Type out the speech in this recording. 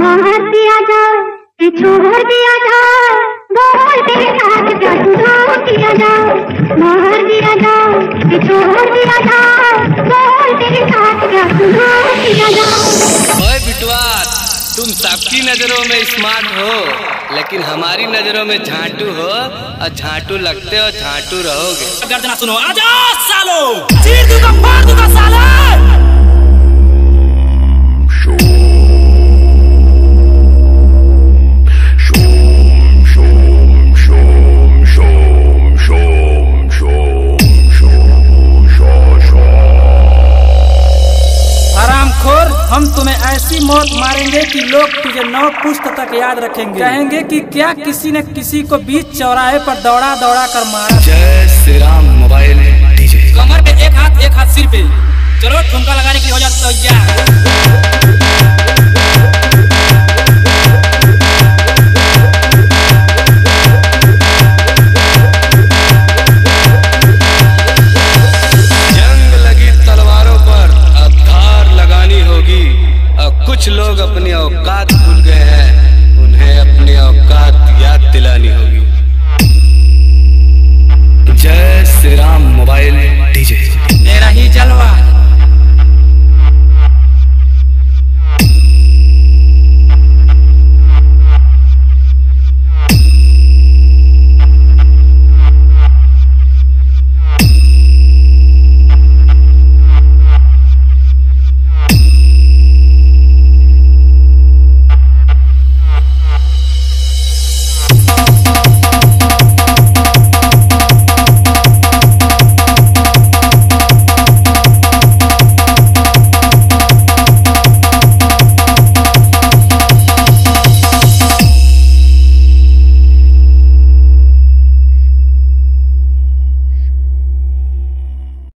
मार दिया जाए छोड़ दिया बोल साथ क्या किया जाए। मार दिया जाए छोड़ दिया बोल साथ क्या ओए बिटवा तुम सबकी नज़रों में स्मार्ट हो लेकिन हमारी नज़रों में झांटू हो और झांटू लगते हो झांटू रहोगे। गर्जना सुनो आजा सालो। चीर दूँगा फाड़ दूँगा साले। हरामखोर हम तुम्हें ऐसी मौत मारेंगे कि लोग तुझे नौ पुष्ट तक याद रखेंगे। कहेंगे कि क्या किसी ने किसी को बीच चौराहे पर दौड़ा दौड़ा कर मारा? जय श्री राम मोबाइल डीजे। कमर पे एक हाथ एक हाथ सिर पे। चलो ठुमका लगाने की हो जाए तैयार। लोग अपनी औकात भूल गए हैं। उन्हें अपनी औकात याद दिलानी होगी।